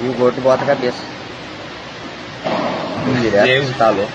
E o gordo bota a cabeça. Direto, tá louco.